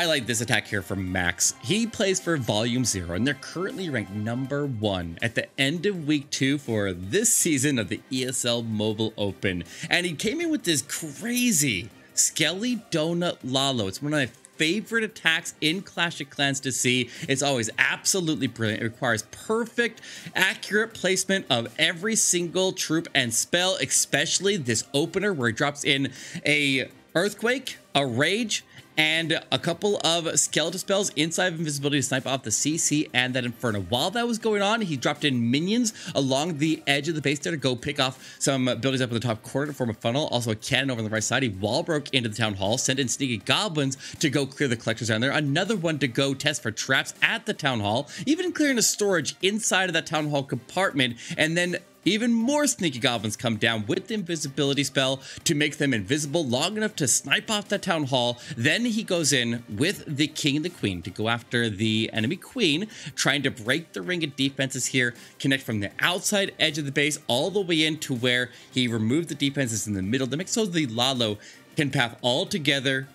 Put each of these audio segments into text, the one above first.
I like this attack here from Max. He plays for Volume Zero, and they're currently ranked number one at the end of week two for this season of the ESL Mobile Open. And he came in with this crazy Skelly Donut Lalo. It's one of my favorite attacks in Clash of Clans to see. It's always absolutely brilliant. It requires perfect, accurate placement of every single troop and spell, especially this opener where he drops in a Earthquake, a Rage, and a couple of skeleton spells inside of invisibility to snipe off the CC and that Inferno. While that was going on, he dropped in minions along the edge of the base there to go pick off some buildings up in the top corner to form a funnel. Also a cannon over on the right side. He wall broke into the town hall, sent in sneaky goblins to go clear the collectors down there. Another one to go test for traps at the town hall, even clearing a storage inside of that town hall compartment, and then even more sneaky goblins come down with the invisibility spell to make them invisible long enough to snipe off the town hall. Then he goes in with the king and the queen to go after the enemy queen, trying to break the ring of defenses here, connect from the outside edge of the base all the way in to where he removed the defenses in the middle to make so the Lalo can path all together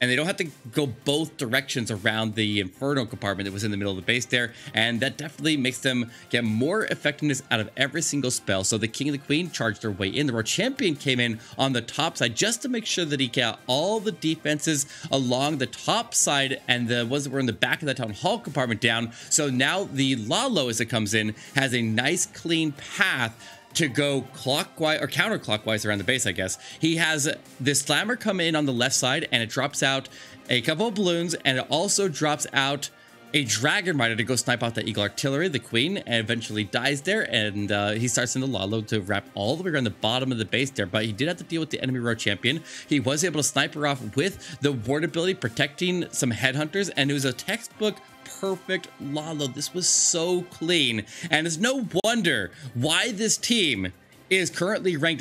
and they don't have to go both directions around the Inferno compartment that was in the middle of the base there, and that definitely makes them get more effectiveness out of every single spell. So the King and the Queen charged their way in. The Royal Champion came in on the top side just to make sure that he got all the defenses along the top side and the ones that were in the back of the Town Hall compartment down. So now the Lalo, as it comes in, has a nice clean path to go clockwise or counterclockwise around the base, I guess. He has this slammer come in on the left side and it drops out a couple of balloons and it also drops out a dragon rider to go snipe out the eagle artillery, the queen, and eventually dies there. And uh, he starts in the Lalo to wrap all the way around the bottom of the base there. But he did have to deal with the enemy row champion. He was able to snipe her off with the ward ability, protecting some headhunters. And it was a textbook perfect Lalo. This was so clean. And it's no wonder why this team is currently ranked